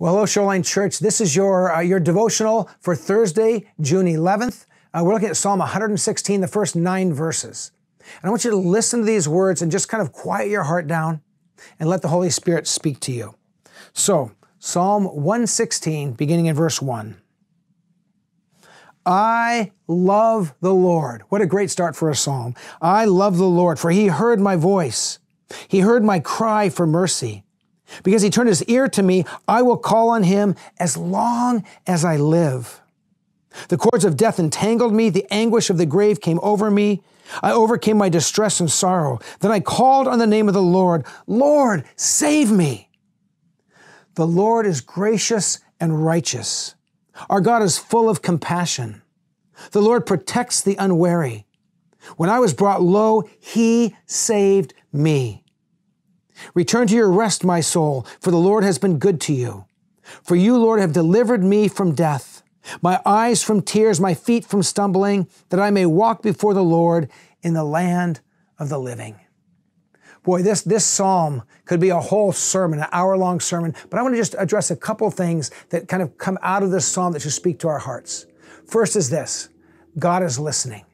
Well, hello, Shoreline Church. This is your uh, your devotional for Thursday, June 11th. Uh, we're looking at Psalm 116, the first nine verses. And I want you to listen to these words and just kind of quiet your heart down and let the Holy Spirit speak to you. So, Psalm 116, beginning in verse 1. I love the Lord. What a great start for a psalm. I love the Lord, for he heard my voice. He heard my cry for mercy. Because he turned his ear to me, I will call on him as long as I live. The cords of death entangled me, the anguish of the grave came over me. I overcame my distress and sorrow. Then I called on the name of the Lord, Lord, save me. The Lord is gracious and righteous. Our God is full of compassion. The Lord protects the unwary. When I was brought low, he saved me. Return to your rest, my soul, for the Lord has been good to you. For you, Lord, have delivered me from death, my eyes from tears, my feet from stumbling, that I may walk before the Lord in the land of the living. Boy, this, this psalm could be a whole sermon, an hour long sermon, but I want to just address a couple things that kind of come out of this psalm that should speak to our hearts. First is this God is listening.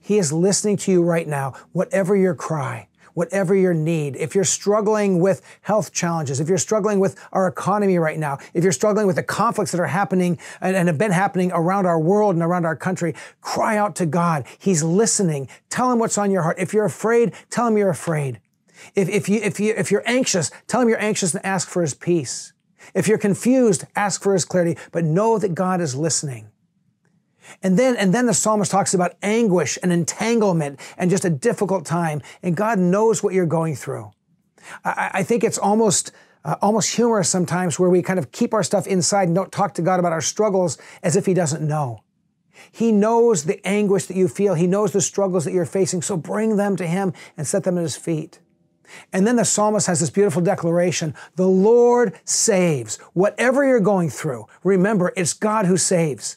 He is listening to you right now, whatever your cry, whatever your need. If you're struggling with health challenges, if you're struggling with our economy right now, if you're struggling with the conflicts that are happening and, and have been happening around our world and around our country, cry out to God. He's listening. Tell him what's on your heart. If you're afraid, tell him you're afraid. If, if, you, if, you, if you're anxious, tell him you're anxious and ask for his peace. If you're confused, ask for his clarity, but know that God is listening. And then, and then the psalmist talks about anguish and entanglement and just a difficult time. And God knows what you're going through. I, I think it's almost, uh, almost humorous sometimes where we kind of keep our stuff inside and don't talk to God about our struggles as if He doesn't know. He knows the anguish that you feel. He knows the struggles that you're facing. So bring them to Him and set them at His feet. And then the psalmist has this beautiful declaration The Lord saves. Whatever you're going through, remember, it's God who saves.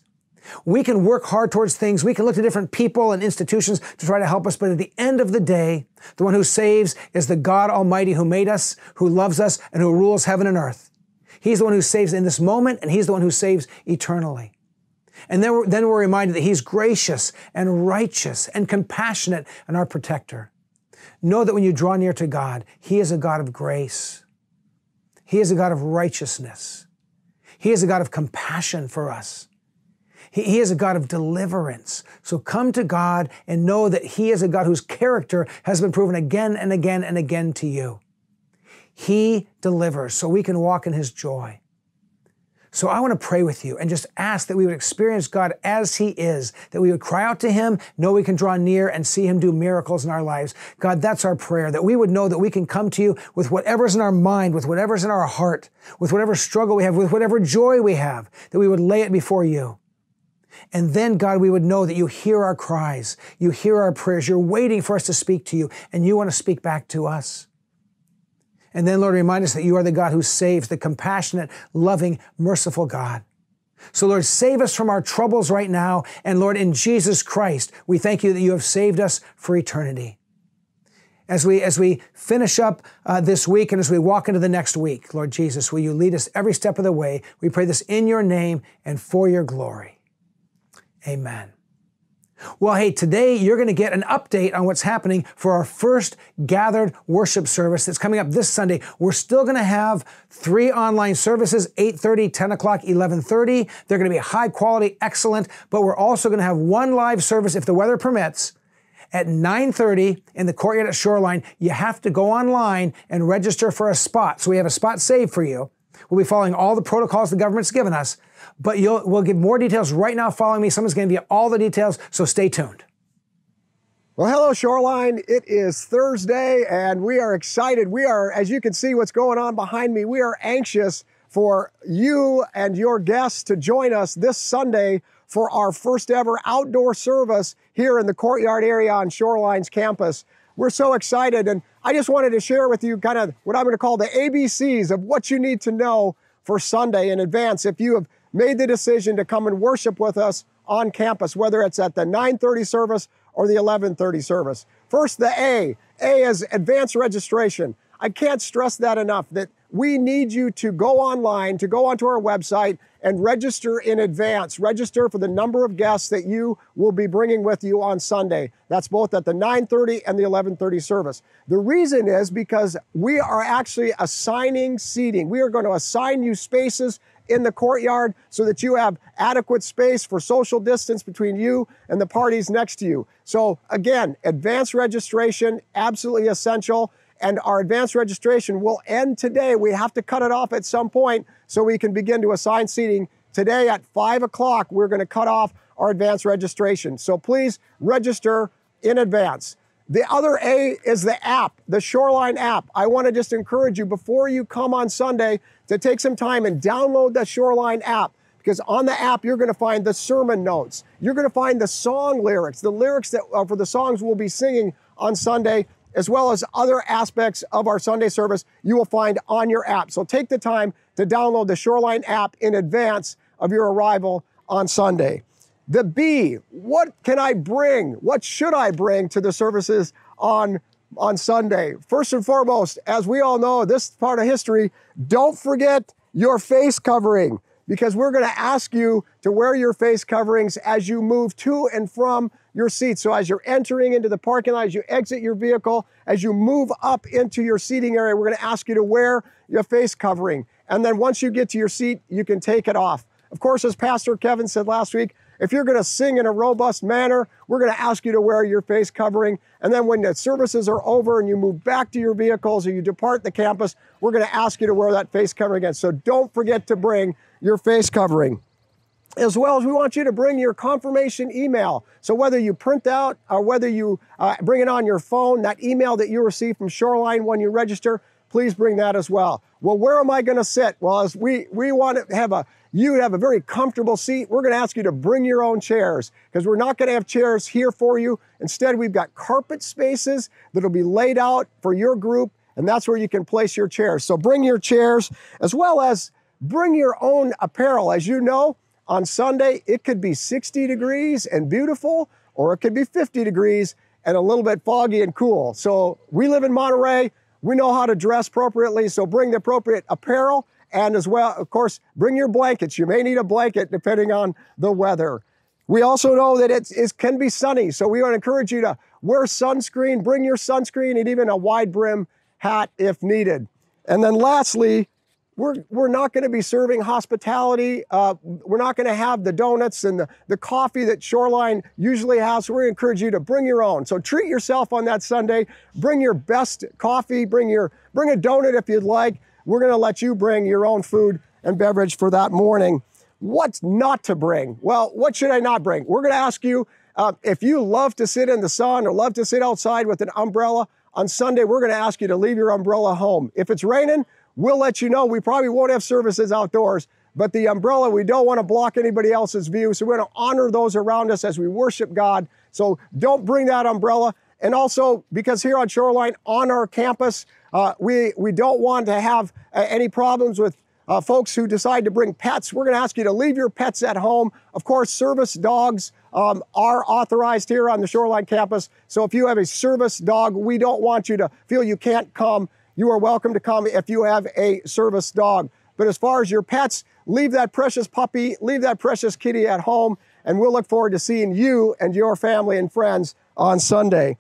We can work hard towards things. We can look to different people and institutions to try to help us. But at the end of the day, the one who saves is the God Almighty who made us, who loves us, and who rules heaven and earth. He's the one who saves in this moment, and He's the one who saves eternally. And then we're, then we're reminded that He's gracious and righteous and compassionate and our protector. Know that when you draw near to God, He is a God of grace. He is a God of righteousness. He is a God of compassion for us. He, he is a God of deliverance. So come to God and know that He is a God whose character has been proven again and again and again to you. He delivers so we can walk in His joy. So I want to pray with you and just ask that we would experience God as He is, that we would cry out to Him, know we can draw near and see Him do miracles in our lives. God, that's our prayer, that we would know that we can come to you with whatever's in our mind, with whatever's in our heart, with whatever struggle we have, with whatever joy we have, that we would lay it before you. And then, God, we would know that you hear our cries, you hear our prayers, you're waiting for us to speak to you, and you want to speak back to us. And then, Lord, remind us that you are the God who saves, the compassionate, loving, merciful God. So, Lord, save us from our troubles right now. And Lord, in Jesus Christ, we thank you that you have saved us for eternity. As we, as we finish up uh, this week and as we walk into the next week, Lord Jesus, will you lead us every step of the way? We pray this in your name and for your glory. Amen. Well, hey, today you're going to get an update on what's happening for our first gathered worship service that's coming up this Sunday. We're still going to have three online services, 8.30, 10 o'clock, 11.30. They're going to be high quality, excellent, but we're also going to have one live service if the weather permits at 9.30 in the courtyard at Shoreline. You have to go online and register for a spot. So we have a spot saved for you. We'll be following all the protocols the government's given us, but we'll give more details right now following me. Someone's going to give you all the details, so stay tuned. Well, hello, Shoreline. It is Thursday, and we are excited. We are, as you can see what's going on behind me, we are anxious for you and your guests to join us this Sunday for our first ever outdoor service here in the courtyard area on Shoreline's campus. We're so excited, and I just wanted to share with you kind of what I'm going to call the ABCs of what you need to know for Sunday in advance if you have made the decision to come and worship with us on campus, whether it's at the 9:30 service or the 11:30 service. First, the A. A is advanced registration. I can't stress that enough that we need you to go online, to go onto our website and register in advance. Register for the number of guests that you will be bringing with you on Sunday. That's both at the 9:30 and the 11:30 service. The reason is because we are actually assigning seating. We are going to assign you spaces in the courtyard so that you have adequate space for social distance between you and the parties next to you. So again, advance registration absolutely essential and our advanced registration will end today. We have to cut it off at some point so we can begin to assign seating. Today at 5 o'clock, we're going to cut off our advanced registration. So please register in advance. The other A is the app, the Shoreline app. I want to just encourage you before you come on Sunday to take some time and download the Shoreline app because on the app you're going to find the sermon notes. You're going to find the song lyrics, the lyrics that uh, for the songs we'll be singing on Sunday as well as other aspects of our Sunday service you will find on your app. So take the time to download the Shoreline app in advance of your arrival on Sunday. The B, what can I bring? What should I bring to the services on, on Sunday? First and foremost, as we all know, this part of history, don't forget your face covering because we're going to ask you to wear your face coverings as you move to and from your seat. So as you're entering into the parking lot, as you exit your vehicle, as you move up into your seating area, we're going to ask you to wear your face covering. And then once you get to your seat, you can take it off. Of course, as Pastor Kevin said last week, if you're going to sing in a robust manner, we're going to ask you to wear your face covering. And then when the services are over and you move back to your vehicles or you depart the campus, we're going to ask you to wear that face covering again. So don't forget to bring your face covering as well as we want you to bring your confirmation email. So whether you print out or whether you uh, bring it on your phone, that email that you receive from Shoreline when you register, please bring that as well. Well, where am I going to sit? Well, as we we want to have a you have a very comfortable seat. We're going to ask you to bring your own chairs because we're not going to have chairs here for you. Instead, we've got carpet spaces that'll be laid out for your group, and that's where you can place your chairs. So bring your chairs as well as bring your own apparel. As you know, on Sunday, it could be 60 degrees and beautiful, or it could be 50 degrees and a little bit foggy and cool. So we live in Monterey. We know how to dress appropriately, so bring the appropriate apparel and as well, of course, bring your blankets. You may need a blanket depending on the weather. We also know that it, can be sunny, so we want to encourage you to wear sunscreen, bring your sunscreen, and even a wide brim hat if needed. And then lastly, we're, we're not going to be serving hospitality. Uh, we're not going to have the donuts and the, the coffee that Shoreline usually has. So to encourage you to bring your own. So treat yourself on that Sunday. Bring your best coffee. Bring your bring a donut if you'd like. We're going to let you bring your own food and beverage for that morning. What's not to bring? Well, what should I not bring? We're going to ask you uh, if you love to sit in the sun or love to sit outside with an umbrella. On Sunday, we're going to ask you to leave your umbrella home. If it's raining, We'll let you know. We probably won't have services outdoors, but the umbrella, we don't want to block anybody else's view. So we're going to honor those around us as we worship God. So don't bring that umbrella. And also, because here on Shoreline, on our campus, uh, we, we don't want to have uh, any problems with uh, folks who decide to bring pets. We're going to ask you to leave your pets at home. Of course, service dogs um, are authorized here on the Shoreline campus. So if you have a service dog, we don't want you to feel you can't come you are welcome to come if you have a service dog. But as far as your pets, leave that precious puppy, leave that precious kitty at home, and we'll look forward to seeing you and your family and friends on Sunday.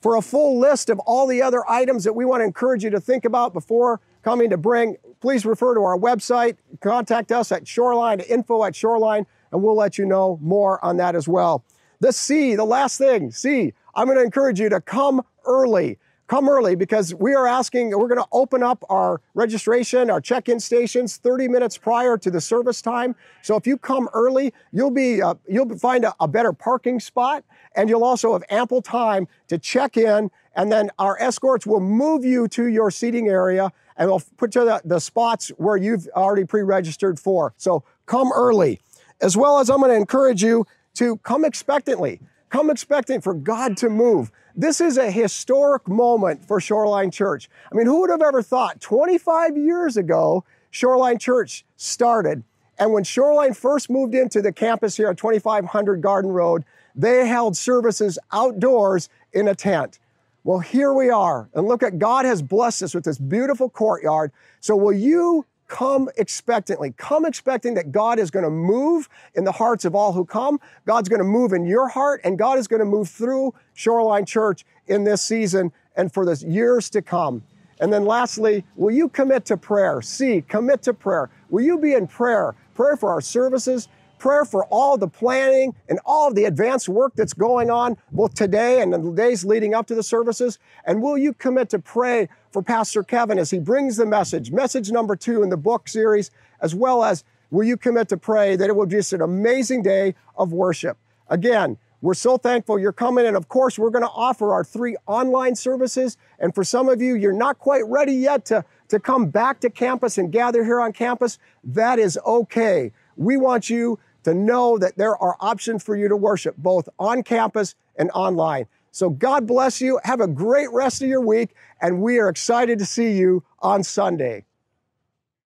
For a full list of all the other items that we want to encourage you to think about before coming to bring, please refer to our website, contact us at Shoreline, info at Shoreline, and we'll let you know more on that as well. The C, the last thing, C, I'm going to encourage you to come early come early because we are asking, we're going to open up our registration, our check-in stations 30 minutes prior to the service time. So if you come early, you'll be uh, you'll find a, a better parking spot and you'll also have ample time to check in and then our escorts will move you to your seating area and we'll put you the, the spots where you've already pre-registered for. So come early. As well as I'm going to encourage you to come expectantly. Come expecting for God to move. This is a historic moment for Shoreline Church. I mean, who would have ever thought 25 years ago, Shoreline Church started? And when Shoreline first moved into the campus here at 2500 Garden Road, they held services outdoors in a tent. Well, here we are. And look at God has blessed us with this beautiful courtyard. So will you come expectantly? Come expecting that God is going to move in the hearts of all who come. God's going to move in your heart and God is going to move through Shoreline Church in this season and for the years to come. And then lastly, will you commit to prayer? See, commit to prayer. Will you be in prayer? Prayer for our services, prayer for all the planning and all of the advanced work that's going on both today and the days leading up to the services? And will you commit to pray for Pastor Kevin as he brings the message, message number two in the book series, as well as will you commit to pray that it will be just an amazing day of worship? Again, we're so thankful you're coming. And of course, we're going to offer our three online services. And for some of you, you're not quite ready yet to, to come back to campus and gather here on campus. That is okay. We want you to know that there are options for you to worship both on campus and online. So God bless you. Have a great rest of your week. And we are excited to see you on Sunday.